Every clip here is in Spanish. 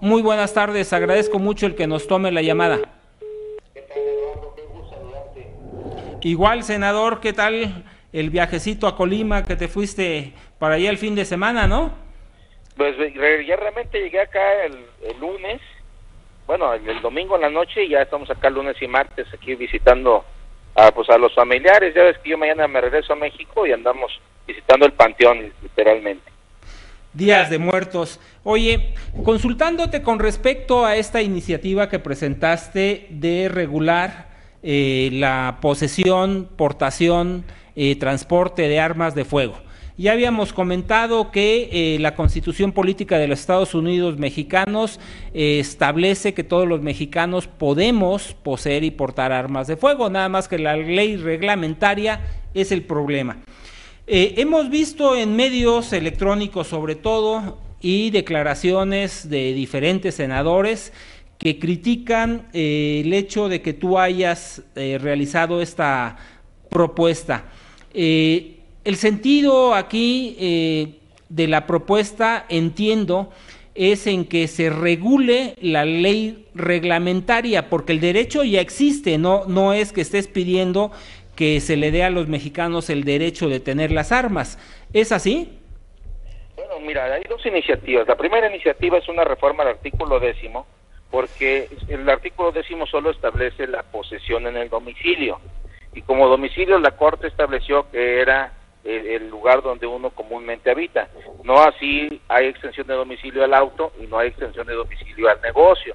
Muy buenas tardes, agradezco mucho el que nos tome la llamada. Igual, senador, ¿qué tal el viajecito a Colima que te fuiste para allá el fin de semana, no? Pues ya realmente llegué acá el, lunes, bueno, el, domingo en la noche y ya estamos acá lunes y martes aquí visitando a, pues a los familiares. Ya ves que yo mañana me regreso a México y andamos visitando el panteón literalmente. Días de Muertos. Oye, consultándote con respecto a esta iniciativa que presentaste de regular eh, la posesión, portación, eh, transporte de armas de fuego. Ya habíamos comentado que eh, la Constitución Política de los Estados Unidos Mexicanos establece que todos los mexicanos podemos poseer y portar armas de fuego, nada más que la ley reglamentaria es el problema. Eh, hemos visto en medios electrónicos sobre todo y declaraciones de diferentes senadores que critican eh, el hecho de que tú hayas eh, realizado esta propuesta. el sentido aquí de la propuesta, entiendo, es en que se regule la ley reglamentaria, porque el derecho ya existe, no, no es que estés pidiendo que se le dé a los mexicanos el derecho de tener las armas. ¿Es así? Bueno, mira, hay dos iniciativas. La primera iniciativa es una reforma al artículo décimo, porque el artículo décimo solo establece la posesión en el domicilio. Y como domicilio la Corte estableció que era el, lugar donde uno comúnmente habita. No así hay extensión de domicilio al auto y no hay extensión de domicilio al negocio.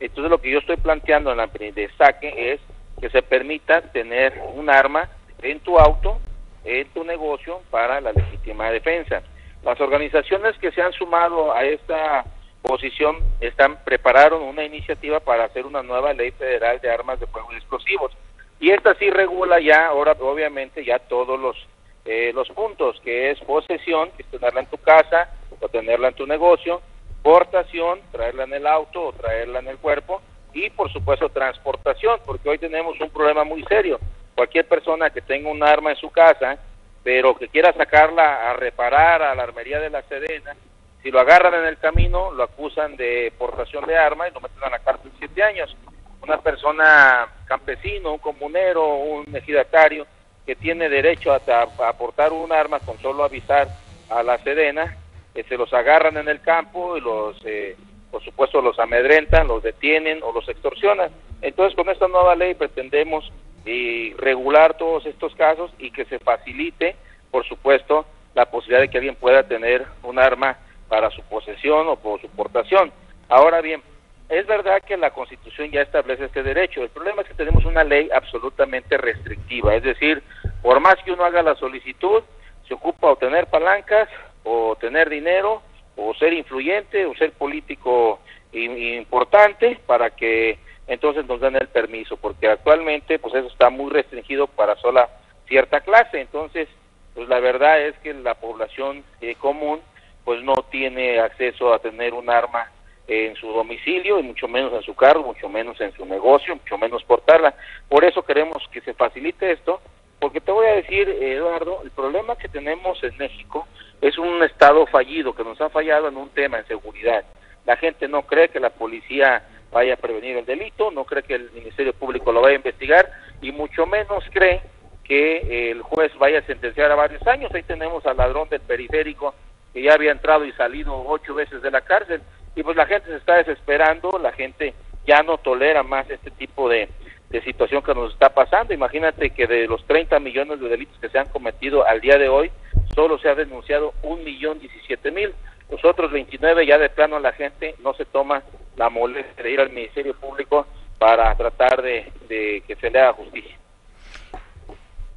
Entonces lo que yo estoy planteando en la de saque es que se permita tener un arma en tu auto, en tu negocio, para la legítima defensa. Las organizaciones que se han sumado a esta posición están prepararon una iniciativa para hacer una nueva ley federal de armas de fuego y explosivos. Y esta sí regula ya, ahora obviamente, ya todos los, eh, los puntos, que es posesión, que es tenerla en tu casa o tenerla en tu negocio, portación, traerla en el auto o traerla en el cuerpo, y por supuesto transportación, porque hoy tenemos un problema muy serio. Cualquier persona que tenga un arma en su casa, pero que quiera sacarla a reparar a la armería de la Sedena, si lo agarran en el camino, lo acusan de portación de arma y lo meten a la cárcel siete años. Una persona campesino, un comunero, un ejidatario que tiene derecho a, aportar un arma con solo avisar a la Sedena, que se los agarran en el campo y los eh, por supuesto los amedrentan, los detienen o los extorsionan. Entonces con esta nueva ley pretendemos eh, regular todos estos casos y que se facilite, por supuesto, la posibilidad de que alguien pueda tener un arma para su posesión o por su portación. Ahora bien, es verdad que la Constitución ya establece este derecho. El problema es que tenemos una ley absolutamente restrictiva, es decir, por más que uno haga la solicitud, se ocupa o tener palancas o tener dinero o ser influyente o ser político importante para que entonces nos den el permiso, porque actualmente pues eso está muy restringido para sola cierta clase, entonces pues la verdad es que la población eh, común pues no tiene acceso a tener un arma en su domicilio y mucho menos en su carro, mucho menos en su negocio, mucho menos portarla. Por eso queremos que se facilite esto, porque te voy a decir, Eduardo, el problema que tenemos en México es un Estado fallido, que nos ha fallado en un tema en seguridad. La gente no cree que la policía vaya a prevenir el delito, no cree que el Ministerio Público lo vaya a investigar y mucho menos cree que el juez vaya a sentenciar a varios años. Ahí tenemos al ladrón del periférico que ya había entrado y salido ocho veces de la cárcel y pues la gente se está desesperando, la gente ya no tolera más este tipo de, de situación que nos está pasando. Imagínate que de los 30 millones de delitos que se han cometido al día de hoy, solo se ha denunciado un millón diecisiete mil. Los otros 29 ya de plano la gente no se toma la molestia de ir al Ministerio Público para tratar de, que se le haga justicia.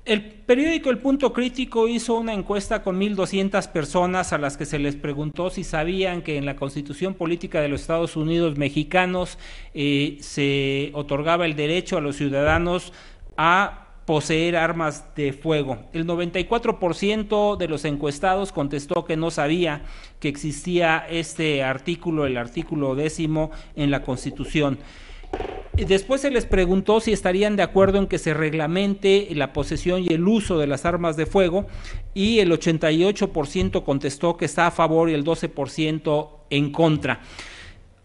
El periódico El Punto Crítico hizo una encuesta con 1.200 personas a las que se les preguntó si sabían que en la Constitución Política de los Estados Unidos mexicanos eh, se otorgaba el derecho a los ciudadanos a poseer armas de fuego. El 94% de los encuestados contestó que no sabía que existía este artículo, el artículo décimo en la Constitución. Después se les preguntó si estarían de acuerdo en que se reglamente la posesión y el uso de las armas de fuego y el 88% contestó que está a favor y el 12% en contra.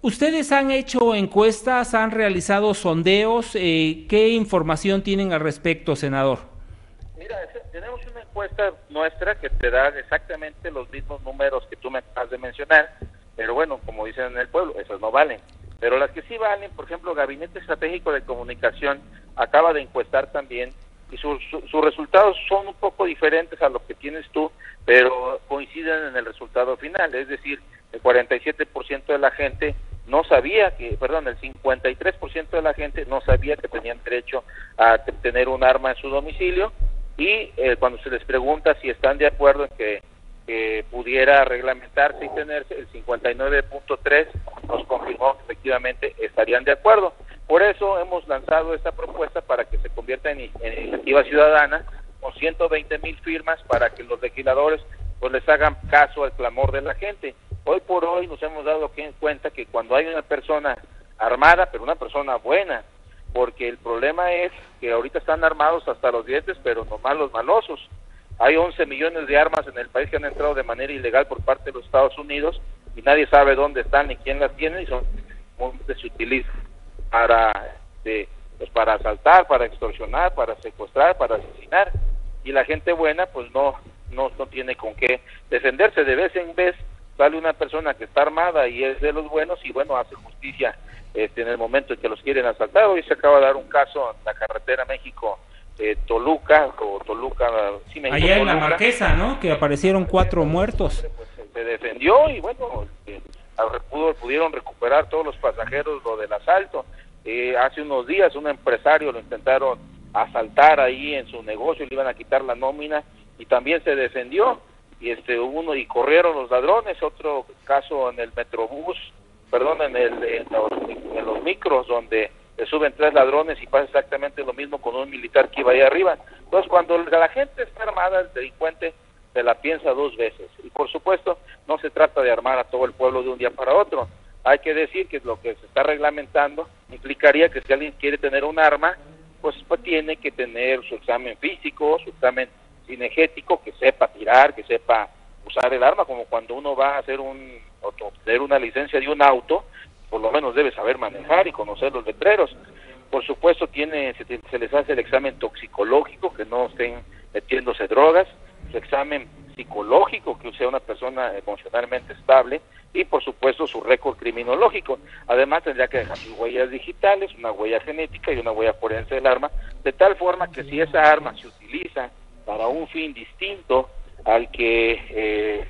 ¿Ustedes han hecho encuestas, han realizado sondeos? Eh, ¿Qué información tienen al respecto, senador? Mira, tenemos una encuesta nuestra que te da exactamente los mismos números que tú me acabas de mencionar, pero bueno, como dicen en el pueblo, esas no valen. Pero las que sí por ejemplo, Gabinete Estratégico de Comunicación acaba de encuestar también y sus, sus resultados son un poco diferentes a lo que tienes tú, pero coinciden en el resultado final, es decir, el 47% de la gente no sabía que, perdón, el 53% de la gente no sabía que tenían derecho a tener un arma en su domicilio y eh, cuando se les pregunta si están de acuerdo en que, pudiera reglamentarse y tenerse, el 59.3 nos confirmó que efectivamente estarían de acuerdo. Por eso hemos lanzado esta propuesta para que se convierta en, iniciativa ciudadana con 120 mil firmas para que los legisladores pues les hagan caso al clamor de la gente. Hoy por hoy nos hemos dado cuenta que cuando hay una persona armada, pero una persona buena, porque el problema es que ahorita están armados hasta los dientes, pero nomás los malosos. Hay 11 millones de armas en el país que han entrado de manera ilegal por parte de los Estados Unidos y nadie sabe dónde están ni quién las tiene y son se utilizan para este, pues para asaltar, para extorsionar, para secuestrar, para asesinar. Y la gente buena pues no no no tiene con qué defenderse. De vez en vez sale una persona que está armada y es de los buenos y bueno hace justicia este, en el momento en que los quieren asaltar. Hoy se acaba de dar un caso en la carretera México eh, Toluca o Toluca sí, allá en la Marquesa no que aparecieron cuatro muertos. Se defendió y bueno este, pudieron recuperar todos los pasajeros lo del asalto. Eh, hace unos días un empresario lo intentaron asaltar ahí en su negocio, le iban a quitar la nómina y también se defendió. Y este uno y corrieron los ladrones, otro caso en el Metrobús, perdón, en, el, en, los, micros donde le suben tres ladrones y pasa exactamente lo mismo con un militar que iba ahí arriba. Entonces cuando la gente está armada, el delincuente se la piensa dos veces y por supuesto no se trata de armar a todo el pueblo de un día para otro, hay que decir que lo que se está reglamentando implicaría que si alguien quiere tener un arma, pues, pues, tiene que tener su examen físico, su examen cinegético, que sepa tirar, que sepa usar el arma, como cuando uno va a hacer un, obtener una licencia de un auto, por lo menos debe saber manejar y conocer los letreros. Por supuesto, tiene, se, se les hace el examen toxicológico, que no estén metiéndose drogas, su examen psicológico, que sea una persona emocionalmente estable, y por supuesto su récord criminológico. Además tendría que dejar sus huellas digitales, una huella genética y una huella forense del arma, de tal forma que si esa arma se utiliza para un fin distinto al que eh,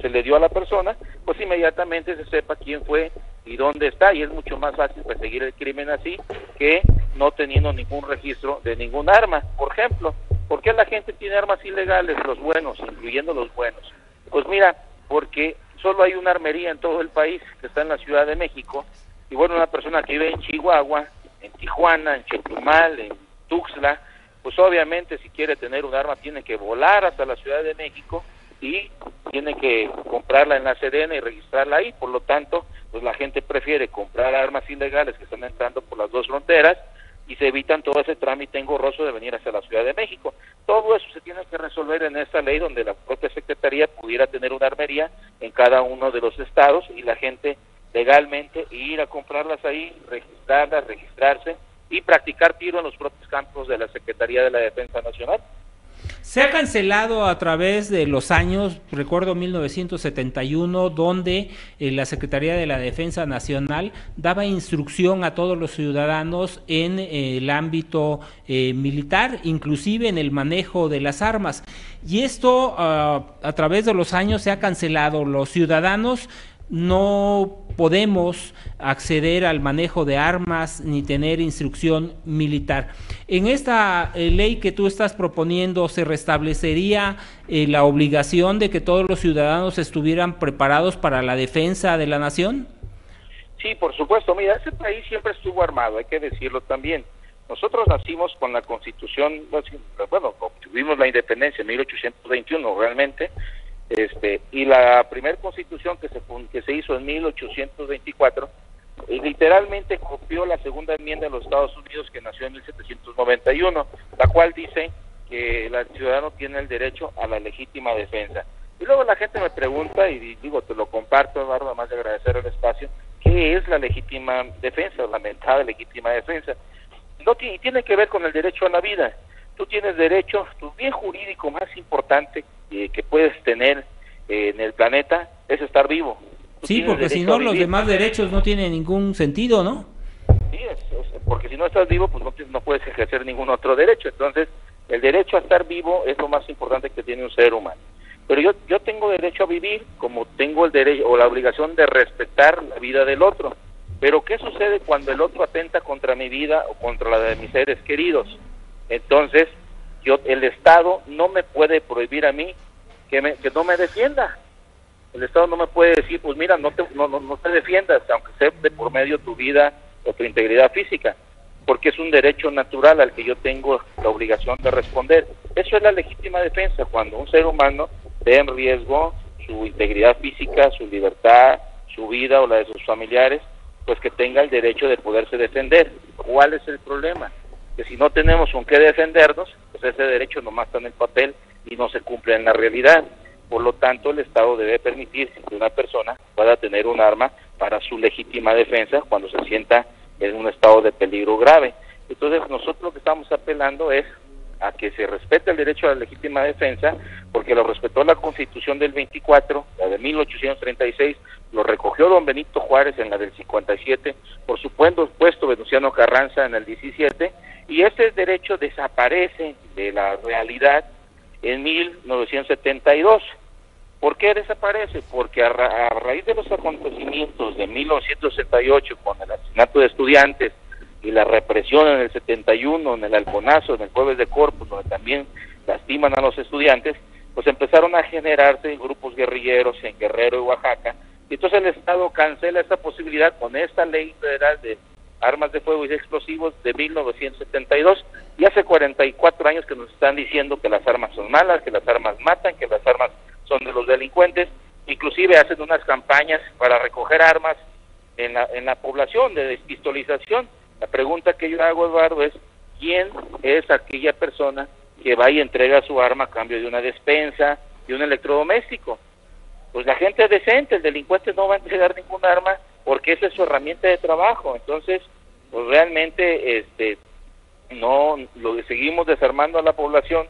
se, le, dio a la persona, pues inmediatamente se sepa quién fue y dónde está y es mucho más fácil perseguir el crimen así que no teniendo ningún registro de ningún arma. Por ejemplo, ¿por qué la gente tiene armas ilegales, los buenos, incluyendo los buenos? Pues mira, porque solo hay una armería en todo el país que está en la Ciudad de México y bueno, una persona que vive en Chihuahua, en Tijuana, en Chetumal, en Tuxtla, pues obviamente si quiere tener un arma tiene que volar hasta la Ciudad de México y tiene que comprarla en la Sedena y registrarla ahí, por lo tanto, pues la gente prefiere comprar armas ilegales que están entrando por las dos fronteras y se evitan todo ese trámite engorroso de venir hacia la Ciudad de México. Todo eso se tiene que resolver en esta ley donde la propia Secretaría pudiera tener una armería en cada uno de los estados y la gente legalmente ir a comprarlas ahí, registrarlas, registrarse y practicar tiro en los propios campos de la Secretaría de la Defensa Nacional. Se ha cancelado a través de los años, recuerdo 1971, donde eh, la Secretaría de la Defensa Nacional daba instrucción a todos los ciudadanos en eh, el ámbito eh, militar, inclusive en el manejo de las armas. Y esto ah, a través de los años se ha cancelado. Los ciudadanos no podemos acceder al manejo de armas ni tener instrucción militar. En esta eh, ley que tú estás proponiendo, ¿se restablecería eh, la obligación de que todos los ciudadanos estuvieran preparados para la defensa de la nación? Sí, por supuesto. Mira, ese país siempre estuvo armado, hay que decirlo también. Nosotros nacimos con la constitución, bueno, tuvimos la independencia en 1821 realmente, este, y la primera constitución que se, que se hizo en 1824 eh, literalmente copió la segunda enmienda de los Estados Unidos que nació en 1791, la cual dice que el ciudadano tiene el derecho a la legítima defensa. Y luego la gente me pregunta, y digo, te lo comparto, Eduardo, además de agradecer el espacio, ¿qué es la legítima defensa, la mentada legítima defensa. No y tiene que ver con el derecho a la vida. Tú tienes derecho, tu bien jurídico más importante eh, que puedes tener eh, en el planeta es estar vivo. sí, porque si no los demás derechos no tienen ningún sentido, ¿no? Sí, porque si no estás vivo, pues no, no puedes ejercer ningún otro derecho. Entonces, el derecho a estar vivo es lo más importante que tiene un ser humano. Pero yo, yo tengo derecho a vivir como tengo el derecho o la obligación de respetar la vida del otro. Pero ¿qué sucede cuando el otro atenta contra mi vida o contra la de mis seres queridos? Entonces, yo el Estado no me puede prohibir a mí que, me, que no me defienda. El Estado no me puede decir, pues mira, no te, no, no, te defiendas, aunque sea de por medio tu vida o tu integridad física, porque es un derecho natural al que yo tengo la obligación de responder. Eso es la legítima defensa, cuando un ser humano ve en riesgo su integridad física, su libertad, su vida o la de sus familiares, pues que tenga el derecho de poderse defender. ¿Cuál es el problema? Que si no tenemos con qué defendernos, pues ese derecho nomás está en el papel y no se cumple en la realidad. Por lo tanto, el Estado debe permitir que una persona pueda tener un arma para su legítima defensa cuando se sienta en un estado de peligro grave. Entonces, nosotros lo que estamos apelando es a que se respete el derecho a la legítima defensa, porque lo respetó la Constitución del 24, la de 1836, lo recogió don Benito Juárez en la del 57, por supuesto puesto Venustiano Carranza en el 17, y ese derecho desaparece de la realidad en 1972. ¿Por qué desaparece? Porque a, a raíz de los acontecimientos de 1968 con el asesinato de estudiantes, y la represión en el 71, en el Alconazo, en el Jueves de Corpus, donde también lastiman a los estudiantes, pues empezaron a generarse grupos guerrilleros en Guerrero y Oaxaca, y entonces el Estado cancela esta posibilidad con esta ley federal de armas de fuego y explosivos de 1972, y hace 44 años que nos están diciendo que las armas son malas, que las armas matan, que las armas son de los delincuentes, inclusive hacen unas campañas para recoger armas en la, en la población de despistolización, la pregunta que yo hago, Eduardo, es ¿quién es aquella persona que va y entrega su arma a cambio de una despensa, de un electrodoméstico? Pues la gente es decente, el delincuente no va a entregar ningún arma porque esa es su herramienta de trabajo. Entonces, pues realmente este no lo seguimos desarmando a la población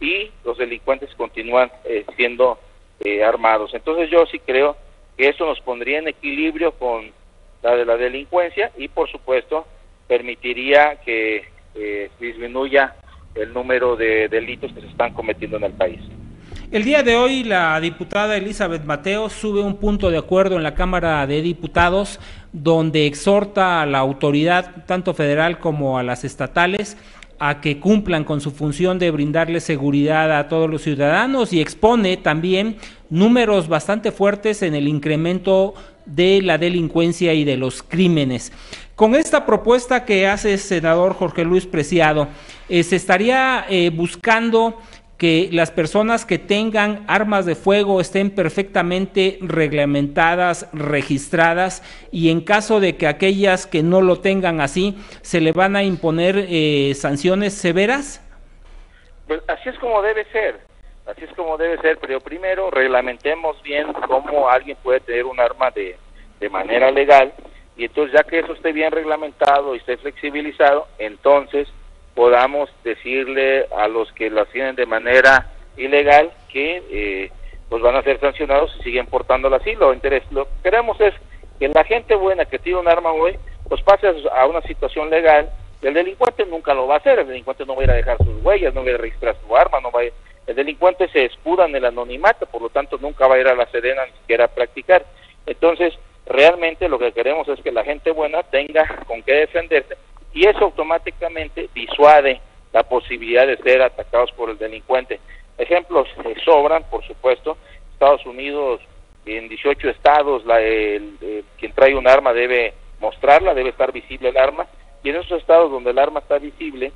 y los delincuentes continúan eh, siendo eh, armados. Entonces yo sí creo que eso nos pondría en equilibrio con la de la delincuencia y por supuesto permitiría que eh, disminuya el número de delitos que se están cometiendo en el país. El día de hoy la diputada Elizabeth Mateo sube un punto de acuerdo en la Cámara de Diputados donde exhorta a la autoridad, tanto federal como a las estatales, a que cumplan con su función de brindarle seguridad a todos los ciudadanos y expone también números bastante fuertes en el incremento de la delincuencia y de los crímenes. Con esta propuesta que hace el senador Jorge Luis Preciado, eh, se estaría eh, buscando que las personas que tengan armas de fuego estén perfectamente reglamentadas, registradas y en caso de que aquellas que no lo tengan así, se le van a imponer eh, sanciones severas? Pues así es como debe ser, así es como debe ser, pero primero reglamentemos bien cómo alguien puede tener un arma de, de manera legal y entonces ya que eso esté bien reglamentado y esté flexibilizado, entonces podamos decirle a los que lo tienen de manera ilegal que eh, pues van a ser sancionados si siguen portando así. Lo, interés, lo que queremos es que la gente buena que tiene un arma hoy, pues pase a una situación legal. El delincuente nunca lo va a hacer, el delincuente no va a ir a dejar sus huellas, no va a registrar su arma, no va a el delincuente se escuda en el anonimato, por lo tanto nunca va a ir a la Sedena ni siquiera a practicar. Entonces, realmente lo que queremos es que la gente buena tenga con qué defenderse y eso automáticamente disuade la posibilidad de ser atacados por el delincuente. Ejemplos eh, sobran, por supuesto. Estados Unidos, en 18 estados, la, el, quien trae un arma debe mostrarla, debe estar visible el arma, y en esos estados donde el arma está visible,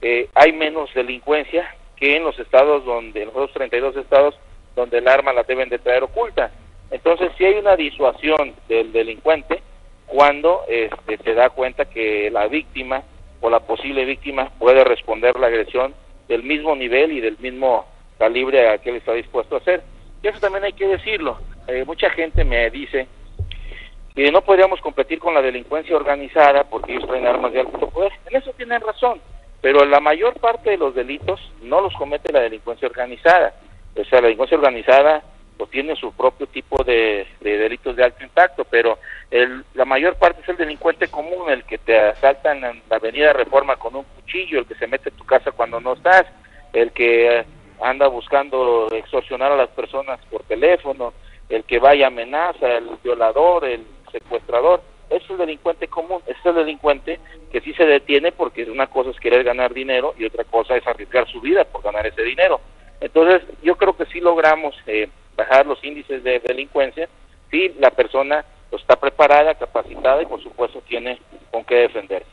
eh, hay menos delincuencia que en los estados donde, en los otros 32 estados, donde el arma la deben de traer oculta. Entonces, si hay una disuasión del delincuente cuando este, se da cuenta que la víctima o la posible víctima puede responder la agresión del mismo nivel y del mismo calibre a que él está dispuesto a hacer. Y eso también hay que decirlo. Eh, mucha gente me dice y no podríamos competir con la delincuencia organizada porque ellos traen armas de alto poder. En eso tienen razón, pero la mayor parte de los delitos no los comete la delincuencia organizada. O sea, la delincuencia organizada pues, tiene su propio tipo de, delitos de alto impacto, pero el, la mayor parte es el delincuente común, el que te asalta en la avenida Reforma con un cuchillo, el que se mete en tu casa cuando no estás, el que anda buscando extorsionar a las personas por teléfono, el que vaya amenaza, el violador, el secuestrador, es el delincuente común, es el delincuente que sí se detiene porque una cosa es querer ganar dinero y otra cosa es arriesgar su vida por ganar ese dinero. Entonces, yo creo que sí logramos eh, bajar los índices de delincuencia si la persona está preparada, capacitada y por supuesto tiene con qué defenderse.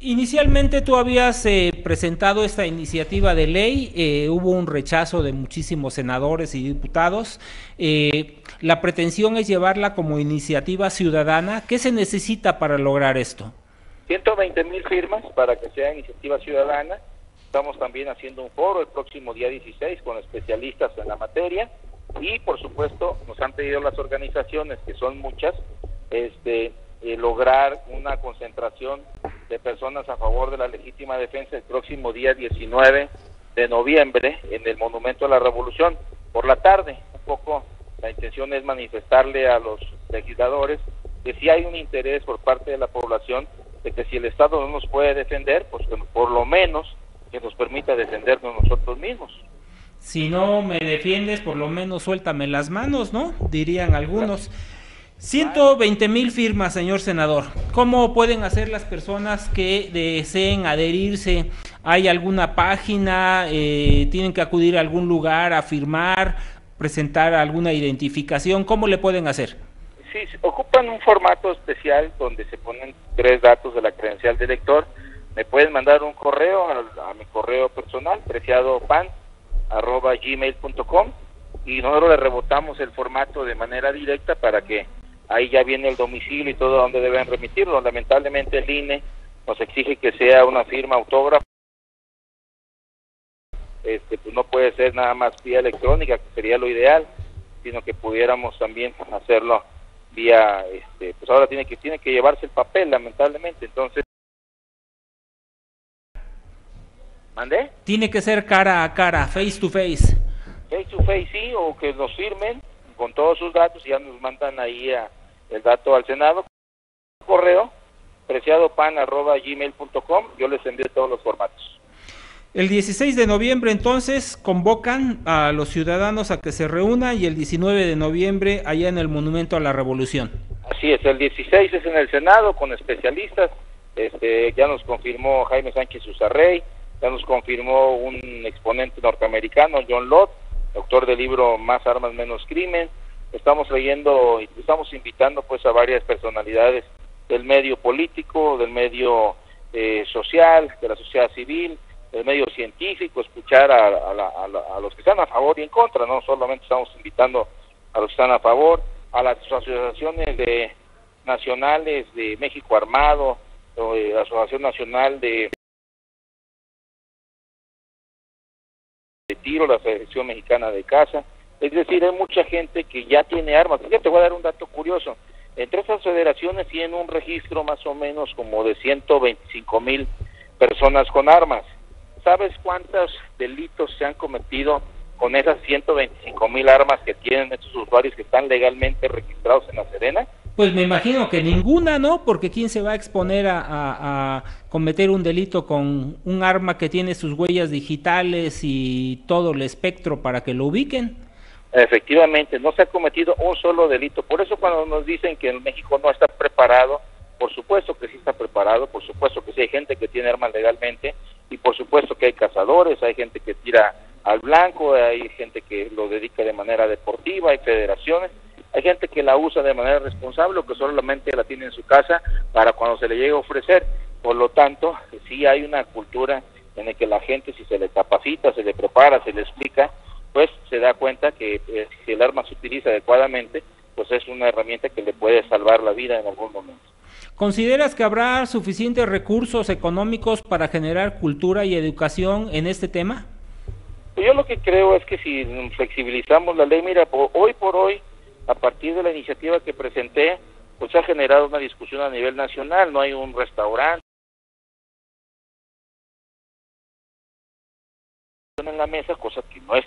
Inicialmente tú habías eh, presentado esta iniciativa de ley, eh, hubo un rechazo de muchísimos senadores y diputados. Eh, la pretensión es llevarla como iniciativa ciudadana. ¿Qué se necesita para lograr esto? 120 mil firmas para que sea iniciativa ciudadana. Estamos también haciendo un foro el próximo día 16 con especialistas en la materia y por supuesto nos han pedido las organizaciones, que son muchas, este, lograr una concentración de personas a favor de la legítima defensa el próximo día 19 de noviembre en el Monumento a la Revolución por la tarde. Un poco la intención es manifestarle a los legisladores que si hay un interés por parte de la población de que si el Estado no nos puede defender, pues por lo menos que nos permita defendernos nosotros mismos. Si no me defiendes, por lo menos suéltame las manos, ¿no? Dirían algunos. 120 mil firmas, señor senador. ¿Cómo pueden hacer las personas que deseen adherirse? ¿Hay alguna página? Eh, ¿Tienen que acudir a algún lugar a firmar? ¿Presentar alguna identificación? ¿Cómo le pueden hacer? Sí, ocupan un formato especial donde se ponen tres datos de la credencial del lector. Me pueden mandar un correo a, mi correo personal, preciadopan, arroba gmail.com y nosotros le rebotamos el formato de manera directa para que ahí ya viene el domicilio y todo donde deben remitirlo. Lamentablemente el INE nos exige que sea una firma autógrafa. Este, pues no puede ser nada más vía electrónica, que sería lo ideal, sino que pudiéramos también hacerlo vía, este, pues ahora tiene que tiene que llevarse el papel, lamentablemente. Entonces, ¿mandé? Tiene que ser cara a cara, face to face. Face to face, sí, o que nos firmen con todos sus datos y ya nos mandan ahí a, el dato al Senado. Correo preciadopan.gmail.com, yo les envío todos los formatos. El 16 de noviembre entonces convocan a los ciudadanos a que se reúnan y el 19 de noviembre allá en el Monumento a la Revolución. Así es, el 16 es en el Senado con especialistas, este, ya nos confirmó Jaime Sánchez Usarrey, ya nos confirmó un exponente norteamericano, John Lott, autor del libro Más armas, menos crimen, estamos leyendo, estamos invitando pues a varias personalidades del medio político, del medio eh, social, de la sociedad civil, del medio científico, escuchar a, a, los que están a favor y en contra, no solamente estamos invitando a los que están a favor, a las asociaciones de nacionales de México Armado, o, eh, la Asociación Nacional de, de Tiro, la Federación Mexicana de Casa, es decir, hay mucha gente que ya tiene armas. Fíjate, te voy a dar un dato curioso. Entre esas federaciones tienen un registro más o menos como de 125 mil personas con armas. ¿Sabes cuántos delitos se han cometido con esas 125 mil armas que tienen estos usuarios que están legalmente registrados en la Serena? Pues me imagino que ninguna, ¿no? Porque ¿quién se va a exponer a, cometer un delito con un arma que tiene sus huellas digitales y todo el espectro para que lo ubiquen? Efectivamente, no se ha cometido un solo delito. Por eso cuando nos dicen que en México no está preparado, por supuesto que sí está preparado, por supuesto que sí hay gente que tiene armas legalmente y por supuesto que hay cazadores, hay gente que tira al blanco, hay gente que lo dedica de manera deportiva, hay federaciones, hay gente que la usa de manera responsable o que solamente la tiene en su casa para cuando se le llegue a ofrecer. Por lo tanto, sí hay una cultura en la que la gente si se le capacita, se le prepara, se le explica, pues se da cuenta que eh, si el arma se utiliza adecuadamente, pues es una herramienta que le puede salvar la vida en algún momento. ¿Consideras que habrá suficientes recursos económicos para generar cultura y educación en este tema? Pues yo lo que creo es que si flexibilizamos la ley, mira, hoy por hoy, a partir de la iniciativa que presenté, pues ha generado una discusión a nivel nacional, no hay un restaurante en la mesa, cosa que no es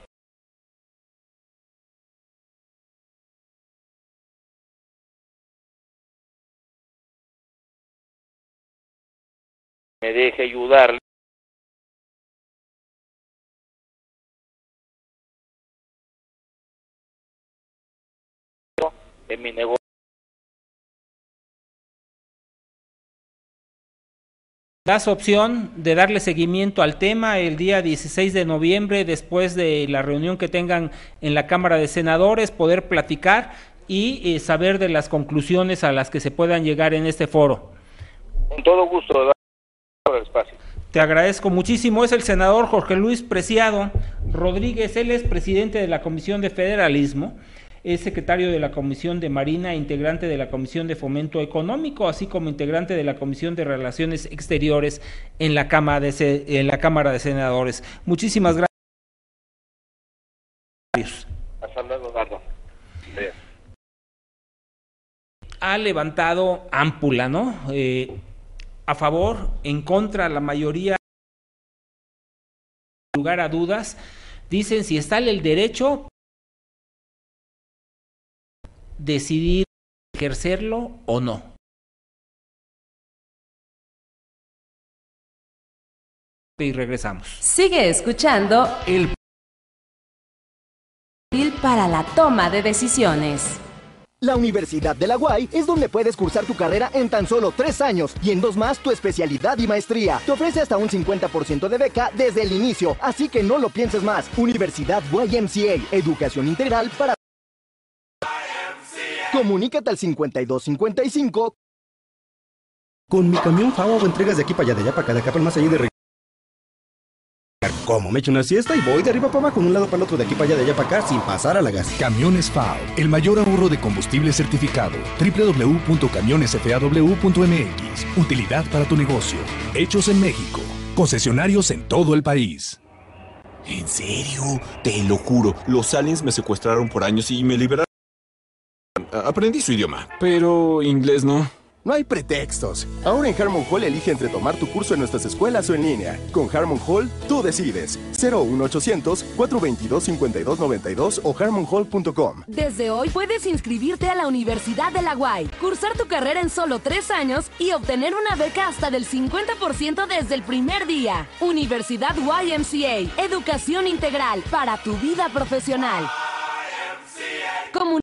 me deje ayudarle en mi negocio. Das opción de darle seguimiento al tema el día 16 de noviembre, después de la reunión que tengan en la Cámara de Senadores, poder platicar y eh, saber de las conclusiones a las que se puedan llegar en este foro. Con todo gusto, el espacio. Te agradezco muchísimo. Es el senador Jorge Luis Preciado Rodríguez. Él es presidente de la Comisión de Federalismo es secretario de la Comisión de Marina, integrante de la Comisión de Fomento Económico, así como integrante de la Comisión de Relaciones Exteriores en la Cámara de, en la Cámara de Senadores. Muchísimas gracias. Hasta luego, Ha levantado ámpula, ¿no? Eh, a favor, en contra, la mayoría, lugar a dudas, dicen si está el derecho, decidir ejercerlo o no. Y regresamos. Sigue escuchando el para la toma de decisiones. La Universidad de la UAI es donde puedes cursar tu carrera en tan solo tres años y en dos más tu especialidad y maestría. Te ofrece hasta un 50% de beca desde el inicio, así que no lo pienses más. Universidad YMCA, educación integral para Comunícate al 5255. Con mi camión FAO entregas de aquí para allá, de allá para acá, de acá para más allá de como me echo una siesta y voy de arriba para abajo, de un lado para el otro, de aquí para allá, de allá para acá, sin pasar a la gas. Camiones FAO, el mayor ahorro de combustible certificado. www.camionesfaw.mx. Utilidad para tu negocio. Hechos en México. Concesionarios en todo el país. ¿En serio? Te lo juro, los aliens me secuestraron por años y me liberaron. Aprendí su idioma, pero inglés no. No hay pretextos. Ahora en Harmon Hall elige entre tomar tu curso en nuestras escuelas o en línea. Con Harmon Hall, tú decides. 01800 422 5292 o harmonhall.com. Desde hoy puedes inscribirte a la Universidad de la Guay, cursar tu carrera en solo tres años y obtener una beca hasta del 50% desde el primer día. Universidad YMCA, educación integral para tu vida profesional. YMCA.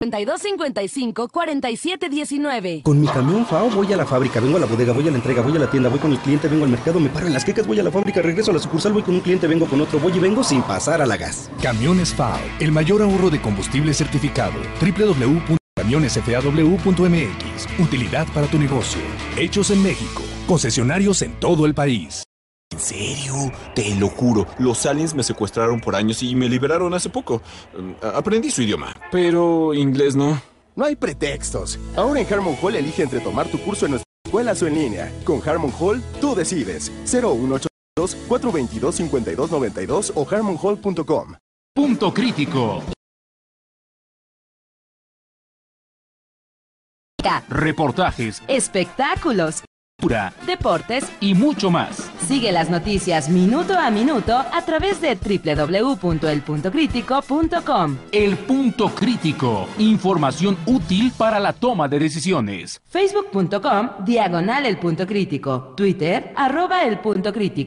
5255-4719. Con mi camión FAO voy a la fábrica, vengo a la bodega, voy a la entrega, voy a la tienda, voy con el cliente, vengo al mercado, me paro en las quecas, voy a la fábrica, regreso a la sucursal, voy con un cliente, vengo con otro, voy y vengo sin pasar a la gas. Camiones FAO, el mayor ahorro de combustible certificado. www.camionesfaw.mx. Utilidad para tu negocio. Hechos en México. Concesionarios en todo el país. ¿En serio? Te lo juro, los aliens me secuestraron por años y me liberaron hace poco. Mm, aprendí su idioma, pero inglés no. No hay pretextos. Ahora en Harmon Hall elige entre tomar tu curso en nuestras escuelas o en línea. Con Harmon Hall, tú decides. 01800 422 5292 o harmonhall.com. Punto crítico. Reportajes. Espectáculos deportes y mucho más. Sigue las noticias minuto a minuto a través de www.elpuntocrítico.com. El Punto Crítico, información útil para la toma de decisiones. Facebook.com, diagonal El Punto Crítico. Twitter, arroba El Punto Crítico.